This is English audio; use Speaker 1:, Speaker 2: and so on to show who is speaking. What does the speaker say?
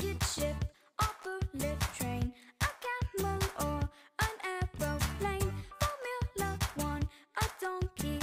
Speaker 1: rocket ship, or bullet train, a camel or an aeroplane, Formula One, a donkey.